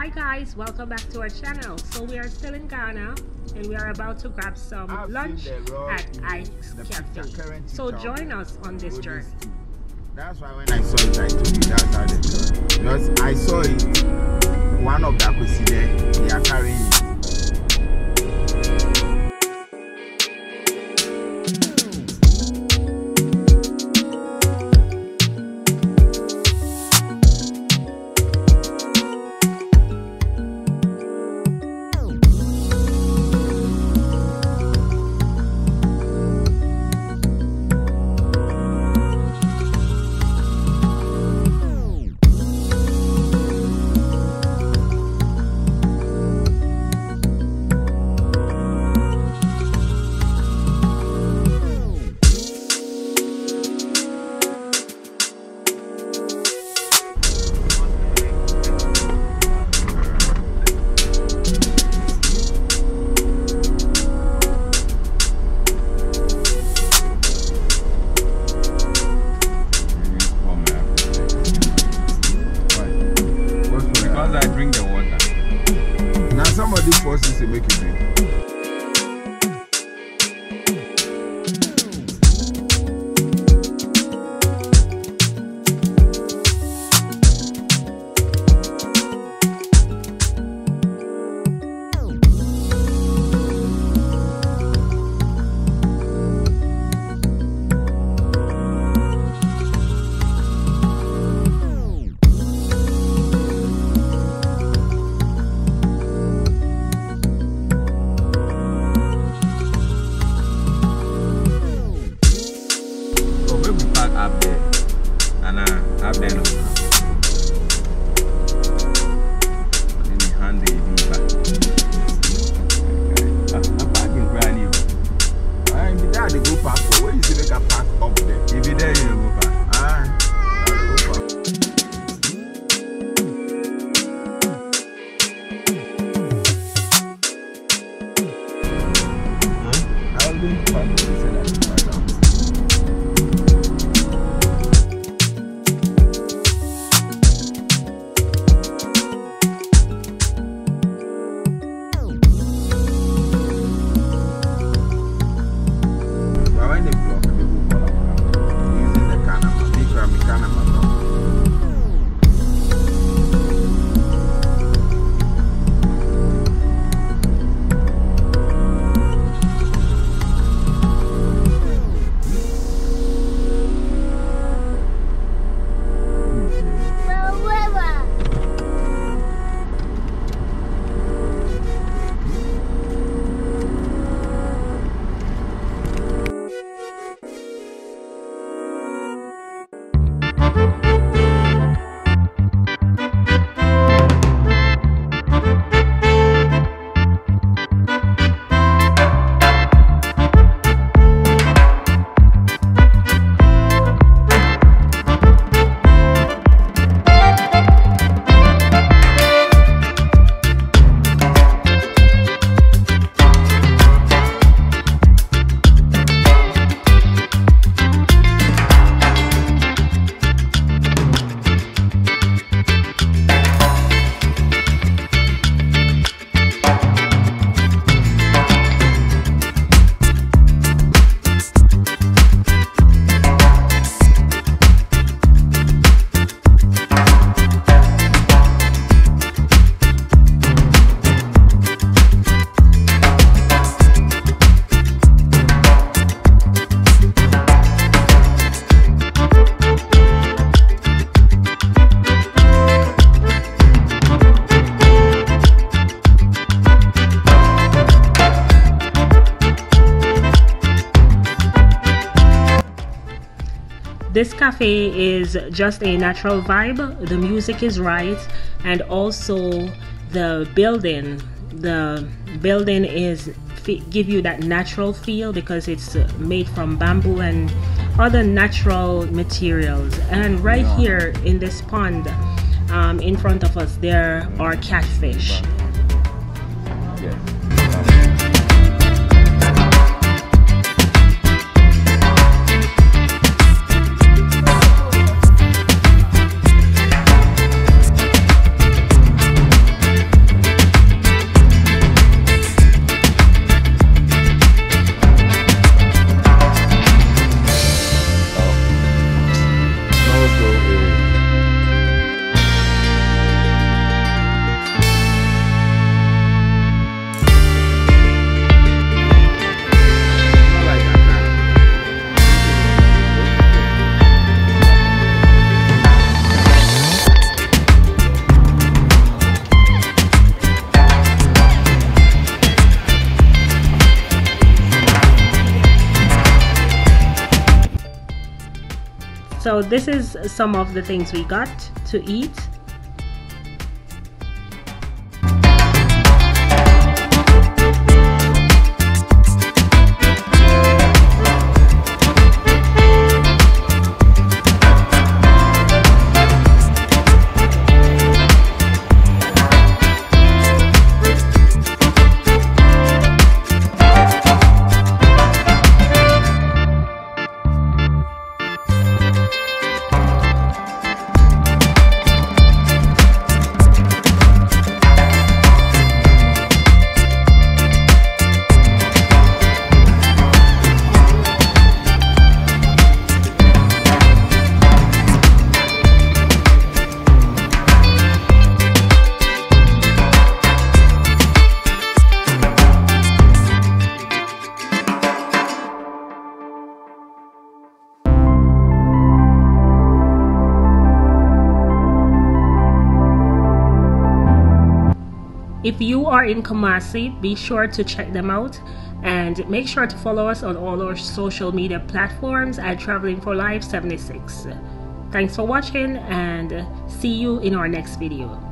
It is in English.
Hi guys, welcome back to our channel. So we are still in Ghana and we are about to grab some I've lunch seen the road, at the Cafe. So join us on this journey. That's why when I saw it, I told you that's how they. Because I saw it, one of the there, they are carrying it. This cafe is just a natural vibe. The music is right, and also the building. The building is give you that natural feel because it's made from bamboo and other natural materials. And right here in this pond, um, in front of us, there are catfish. So this is some of the things we got to eat. If you are in Kumasi, be sure to check them out and make sure to follow us on all our social media platforms at Traveling for Life 76. Thanks for watching and see you in our next video.